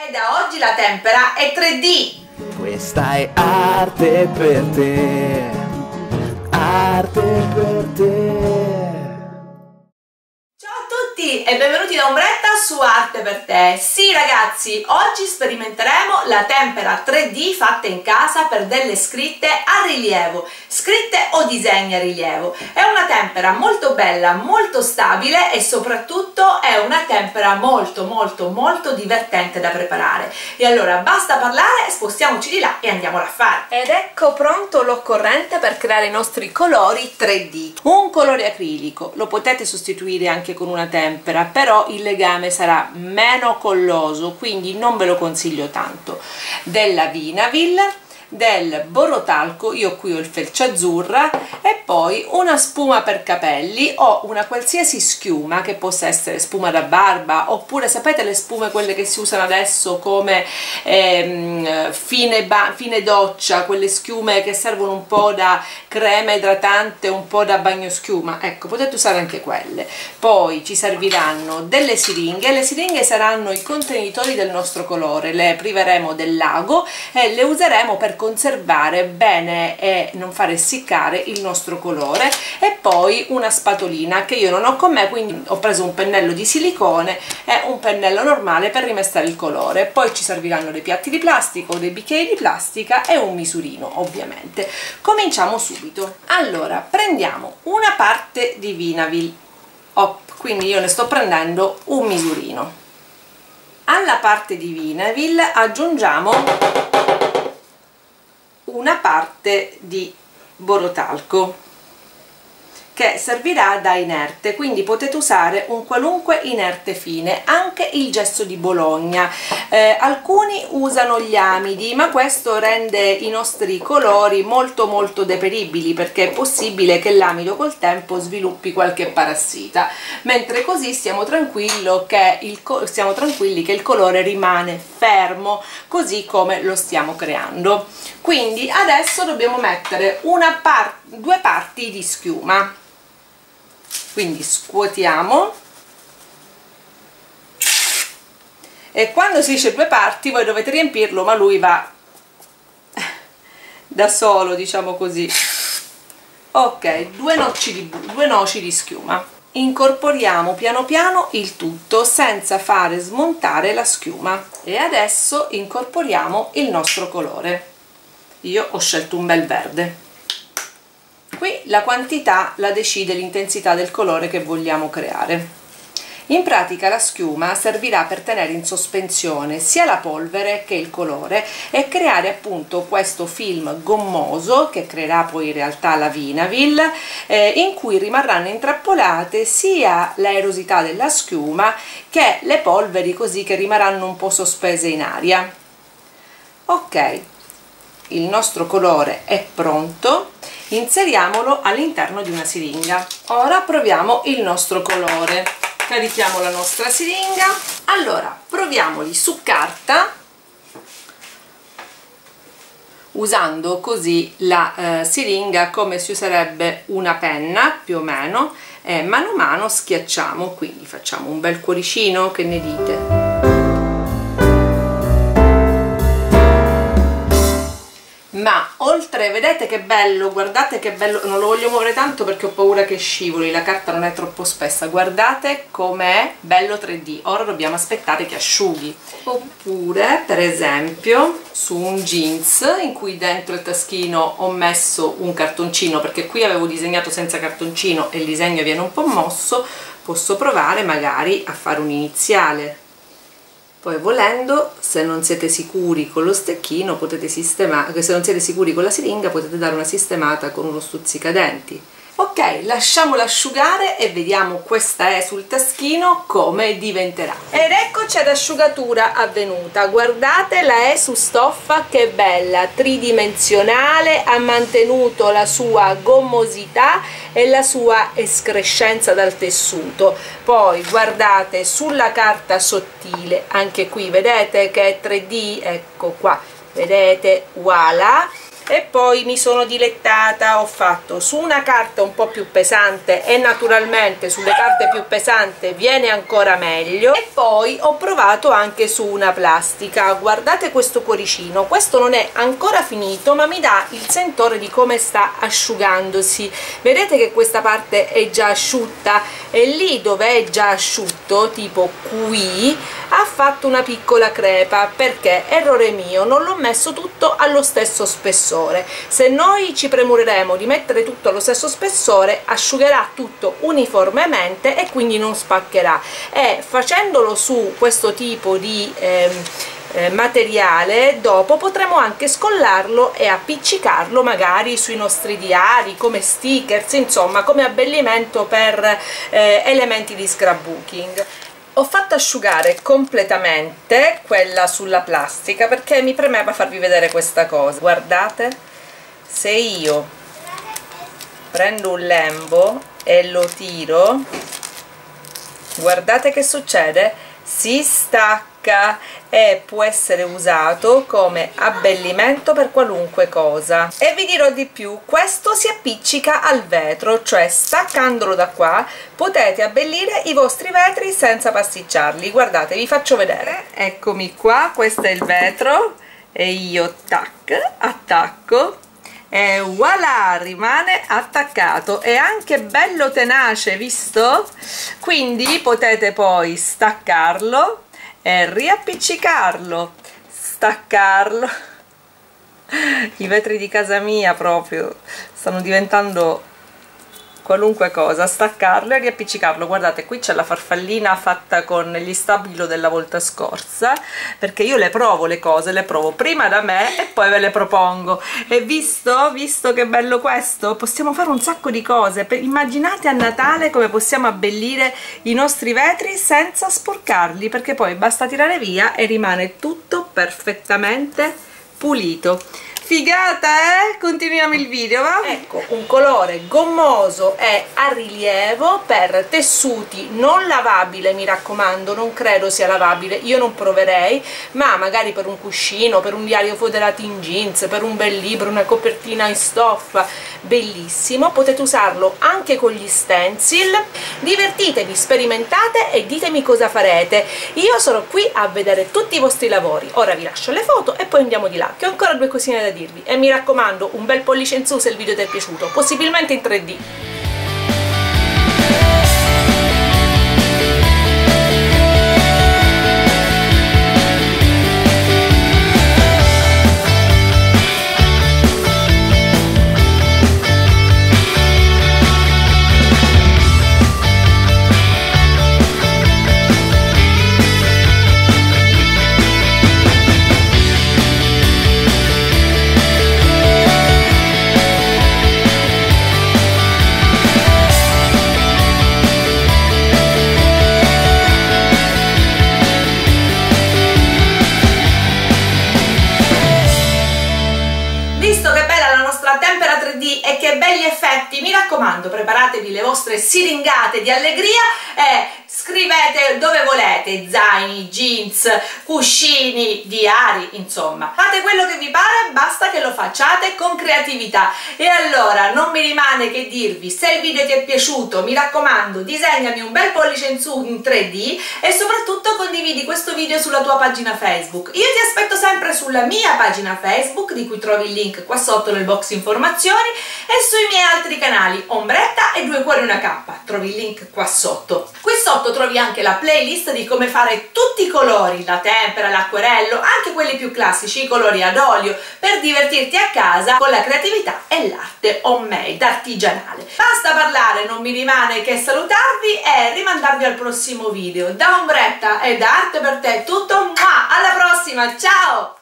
E da oggi la tempera è 3D! Questa è arte per te, arte per te. E benvenuti da Ombretta su Arte per te. Sì ragazzi, oggi sperimenteremo la tempera 3D fatta in casa per delle scritte a rilievo, scritte o disegni a rilievo. È una tempera molto bella, molto stabile e soprattutto è una tempera molto molto molto divertente da preparare. E allora basta parlare, spostiamoci di là e andiamolo a fare. Ed ecco pronto l'occorrente per creare i nostri colori 3D. Un colore acrilico, lo potete sostituire anche con una tempera, però il legame sarà meno colloso, quindi non ve lo consiglio tanto. Della Vinavil del borotalco, io qui ho il felce azzurra e poi una spuma per capelli o una qualsiasi schiuma che possa essere spuma da barba oppure sapete le spume quelle che si usano adesso come ehm, fine, fine doccia, quelle schiume che servono un po' da crema idratante, un po' da bagno schiuma, ecco potete usare anche quelle. Poi ci serviranno delle siringhe, le siringhe saranno i contenitori del nostro colore, le priveremo del lago e le useremo per conservare bene e non far essiccare il nostro colore. E poi una spatolina che io non ho con me quindi ho preso un pennello di silicone e un pennello normale per rimestare il colore. Poi ci serviranno dei piatti di plastica o dei bicchieri di plastica e un misurino ovviamente. Cominciamo subito allora prendiamo una parte di Vinavil oh, quindi io ne sto prendendo un misurino. Alla parte di Vinavil aggiungiamo una parte di borotalco che servirà da inerte quindi potete usare un qualunque inerte fine anche il gesso di Bologna. Eh, alcuni usano gli amidi ma questo rende i nostri colori molto molto deperibili perché è possibile che l'amido col tempo sviluppi qualche parassita. Mentre così stiamo, che il, stiamo tranquilli che il colore rimane fermo così come lo stiamo creando. Quindi adesso dobbiamo mettere par due parti di schiuma quindi scuotiamo. E quando si dice due parti voi dovete riempirlo ma lui va da solo diciamo così. Ok due noci di, due noci di schiuma. Incorporiamo piano piano il tutto senza fare smontare la schiuma. E adesso incorporiamo il nostro colore. Io ho scelto un bel verde Qui la quantità la decide l'intensità del colore che vogliamo creare. In pratica la schiuma servirà per tenere in sospensione sia la polvere che il colore e creare appunto questo film gommoso che creerà poi in realtà la Vinavil eh, in cui rimarranno intrappolate sia l'aerosità della schiuma che le polveri così che rimarranno un po' sospese in aria. Ok, il nostro colore è pronto inseriamolo all'interno di una siringa. Ora proviamo il nostro colore. Carichiamo la nostra siringa. Allora proviamoli su carta usando così la eh, siringa come si userebbe una penna più o meno. E mano a mano schiacciamo quindi facciamo un bel cuoricino che ne dite ma oltre vedete che bello guardate che bello non lo voglio muovere tanto perché ho paura che scivoli la carta non è troppo spessa. Guardate com'è bello 3D ora dobbiamo aspettare che asciughi. Oppure per esempio su un jeans in cui dentro il taschino ho messo un cartoncino perché qui avevo disegnato senza cartoncino e il disegno viene un po' mosso posso provare magari a fare un iniziale poi volendo se non siete sicuri con lo stecchino potete sistemare se non siete sicuri con la siringa potete dare una sistemata con uno stuzzicadenti ok lasciamolo asciugare e vediamo questa è sul taschino come diventerà. Ed eccoci ad asciugatura avvenuta. Guardate la è su stoffa che bella tridimensionale ha mantenuto la sua gommosità e la sua escrescenza dal tessuto. Poi guardate sulla carta sottile anche qui vedete che è 3D ecco qua. Vedete voilà e poi mi sono dilettata ho fatto su una carta un po' più pesante e naturalmente sulle carte più pesanti viene ancora meglio. E poi ho provato anche su una plastica. Guardate questo cuoricino questo non è ancora finito ma mi dà il sentore di come sta asciugandosi. Vedete che questa parte è già asciutta? E lì dove è già asciutto tipo qui fatto una piccola crepa perché errore mio non l'ho messo tutto allo stesso spessore. Se noi ci premureremo di mettere tutto allo stesso spessore asciugherà tutto uniformemente e quindi non spaccherà. E facendolo su questo tipo di ehm, eh, materiale dopo potremo anche scollarlo e appiccicarlo magari sui nostri diari come stickers insomma come abbellimento per eh, elementi di scrapbooking ho fatto asciugare completamente quella sulla plastica perché mi premeva farvi vedere questa cosa. Guardate se io prendo un lembo e lo tiro guardate che succede. Si stacca e può essere usato come abbellimento per qualunque cosa. E vi dirò di più questo si appiccica al vetro cioè staccandolo da qua potete abbellire i vostri vetri senza pasticciarli. Guardate vi faccio vedere. Eccomi qua questo è il vetro e io tac attacco e voilà rimane attaccato. È anche bello tenace visto? Quindi potete poi staccarlo e riappiccicarlo staccarlo. I vetri di casa mia proprio stanno diventando qualunque cosa, staccarlo e riappiccicarlo. Guardate, qui c'è la farfallina fatta con gli stabilo della volta scorsa, perché io le provo le cose, le provo prima da me e poi ve le propongo. E visto, visto che bello questo, possiamo fare un sacco di cose. Immaginate a Natale come possiamo abbellire i nostri vetri senza sporcarli, perché poi basta tirare via e rimane tutto perfettamente pulito Figata, eh? Continuiamo il video, va? Ecco, un colore gommoso e a rilievo per tessuti non lavabile, mi raccomando, non credo sia lavabile, io non proverei, ma magari per un cuscino, per un diario foderato in jeans, per un bel libro, una copertina in stoffa, bellissimo, potete usarlo anche con gli stencil, divertitevi, sperimentate e ditemi cosa farete. Io sono qui a vedere tutti i vostri lavori, ora vi lascio le foto e poi andiamo di là, che ho ancora due cosine da dire dirvi. E mi raccomando un bel pollice in su se il video ti è piaciuto. Possibilmente in 3D preparatevi le vostre siringate di allegria e scrivete dove volete zaini, jeans, cuscini, diari insomma. Fate quello che vi pare basta che lo facciate con creatività. E allora non mi rimane che dirvi se il video ti è piaciuto mi raccomando disegnami un bel pollice in su in 3D e soprattutto condividi questo video sulla tua pagina Facebook. Io ti aspetto sempre sulla mia pagina Facebook di cui trovi il link qua sotto nel box informazioni e sui miei altri canali Ombretta e Due Cuori Una K. Trovi il link qua sotto. Qui sotto trovi anche la playlist di come fare tutti i colori, la tempera, l'acquerello, anche quelli più classici, i colori ad olio, per divertirti a casa con la creatività e l'arte homemade, artigianale. Basta parlare, non mi rimane che salutarvi e rimandarvi al prossimo video. Da Ombretta e da Arte per te tutto, ma alla prossima, ciao!